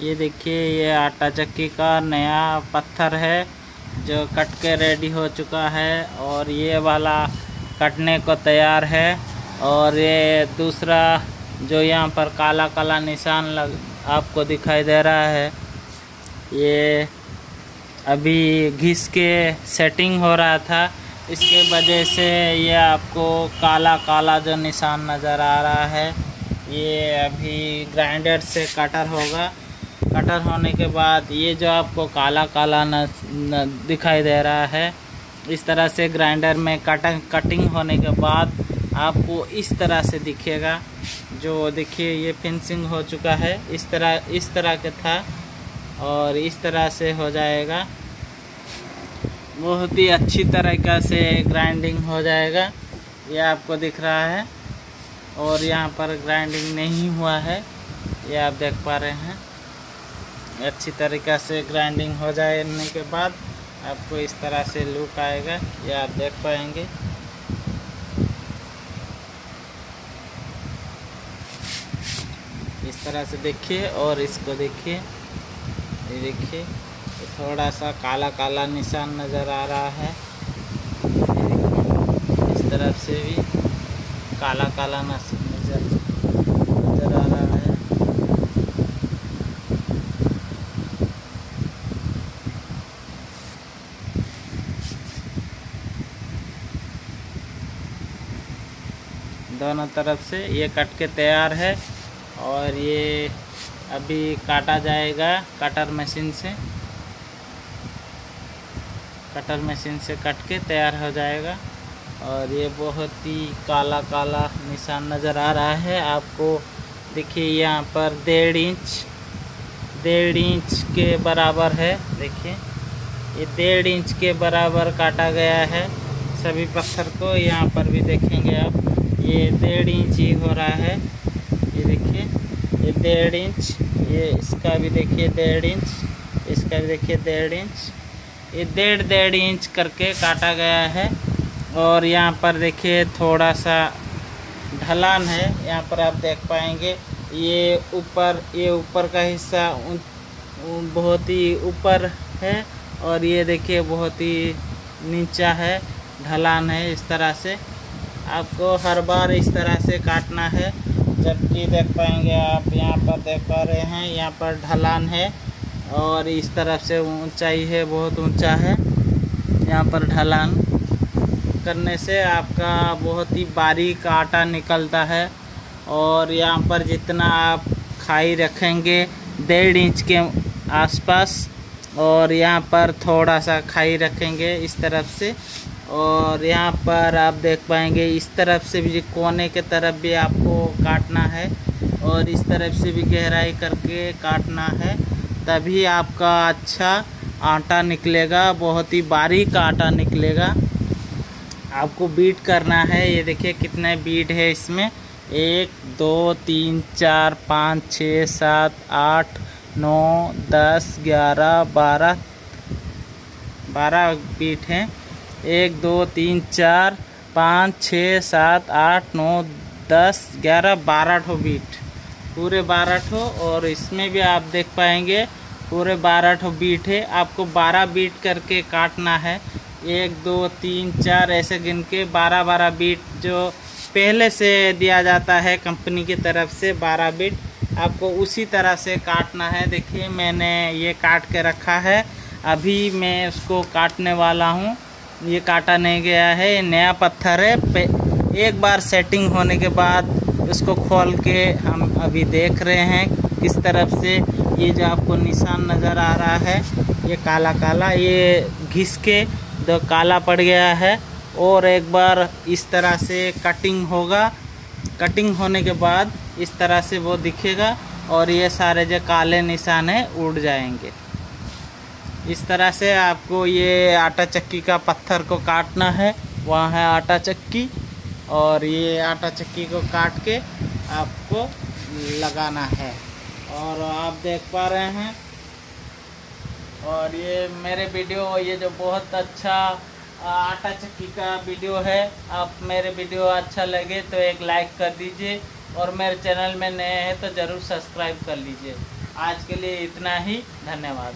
ये देखिए, ये आटा चक्की का नया पत्थर है, जो कट के रेडी हो चुका है और ये वाला कटने को तैयार है। और ये दूसरा, जो यहाँ पर काला काला निशान लग, आपको दिखाई दे रहा है, ये अभी घिस के सेटिंग हो रहा था। इसके वजह से ये आपको काला काला जो निशान नज़र आ रहा है, ये अभी ग्राइंडर से कटर होगा। कटर होने के बाद ये जो आपको काला काला न, न दिखाई दे रहा है इस तरह से ग्राइंडर में कटिंग कटिंग होने के बाद आपको इस तरह से दिखेगा जो देखिए ये फिनिशिंग हो चुका है इस तरह इस तरह का था और इस तरह से हो जाएगा। बहुत ही अच्छी तरीक़ा से ग्राइंडिंग हो जाएगा ये आपको दिख रहा है। और यहाँ पर ग्राइंडिंग नहीं हुआ है ये आप देख पा रहे हैं। अच्छी तरीक़ा से ग्राइंडिंग हो जाने के बाद आपको इस तरह से लुक आएगा, ये आप देख पाएँगे। इस तरह से देखिए और इसको देखिए। ये देखिए थोड़ा सा काला काला निशान नज़र आ रहा है। इस तरफ़ से भी काला काला नज़र नज़र आ रहा है दोनों तरफ़ से। ये कट के तैयार है और ये अभी काटा जाएगा कटर मशीन से। कटर मशीन से कट के तैयार हो जाएगा। और ये बहुत ही काला काला निशान नज़र आ रहा है। आपको देखिए यहाँ पर डेढ़ इंच डेढ़ इंच के बराबर है। देखिए, ये डेढ़ इंच के बराबर काटा गया है। सभी पत्थर को यहाँ पर भी देखेंगे आप। ये डेढ़ इंच ही हो रहा है। ये देखिए, ये डेढ़ इंच, ये इसका भी देखिए डेढ़ इंच, इसका भी देखिए डेढ़ इंच। ये डेढ़ डेढ़ इंच करके काटा गया है और यहाँ पर देखिए थोड़ा सा ढलान है। यहाँ पर आप देख पाएँगे, ये ऊपर ये ऊपर का हिस्सा बहुत ही ऊपर है और ये देखिए बहुत ही नीचा है, ढलान है इस तरह से। आपको हर बार इस तरह से काटना है, जबकि देख पाएँगे आप यहाँ पर देख पा रहे हैं, यहाँ पर ढलान है और इस तरफ़ से ऊंचाई है, बहुत ऊँचा है, यहाँ पर ढलान करने से आपका बहुत ही बारीक आटा निकलता है और यहाँ पर जितना आप खाई रखेंगे डेढ़ इंच के आसपास और यहाँ पर थोड़ा सा खाई रखेंगे इस तरफ़ से और यहाँ पर आप देख पाएँगे, इस तरफ़ से भी कोने के तरफ़ भी आपको काटना है और इस तरफ़ से भी गहराई करके काटना है, तभी आपका अच्छा आटा निकलेगा, बहुत ही बारीक आटा निकलेगा। आपको बीट करना है, ये देखिए कितने बीट है इसमें। एक, दो, तीन, चार, पाँच, छः, सात, आठ, नौ, दस, ग्यारह, बारह बारह बीट हैं। एक, दो, तीन, चार, पाँच, छः, सात, आठ, नौ, दस, ग्यारह, बारह ठो बीट पूरे बारह ठो और इसमें भी आप देख पाएँगे पूरे बारह ठो बीट है। आपको बारह बीट करके काटना है। एक, दो, तीन, चार ऐसे गिन के बारह बारह बीट जो पहले से दिया जाता है कंपनी की तरफ़ से बारह बीट आपको उसी तरह से काटना है। देखिए, मैंने ये काट के रखा है। अभी मैं उसको काटने वाला हूँ। ये काटा नहीं गया है, ये नया पत्थर है। एक बार सेटिंग होने के बाद इसको खोल के हम अभी देख रहे हैं किस तरफ़ से ये जो आपको निशान नज़र आ रहा है, ये काला काला, ये घिस के तो काला पड़ गया है। और एक बार इस तरह से कटिंग होगा। कटिंग होने के बाद इस तरह से वो दिखेगा और ये सारे जो काले निशान हैं उड़ जाएँगे। इस तरह से आपको ये आटा चक्की का पत्थर को काटना है। वहाँ है आटा चक्की और ये आटा चक्की को काट के आपको लगाना है। और आप देख पा रहे हैं। और ये मेरे वीडियो, ये जो बहुत अच्छा आटा चक्की का वीडियो है। आप मेरे वीडियो अच्छा लगे तो एक लाइक कर दीजिए। और मेरे चैनल में नए हैं तो ज़रूर सब्सक्राइब कर लीजिए। आज के लिए इतना ही। धन्यवाद।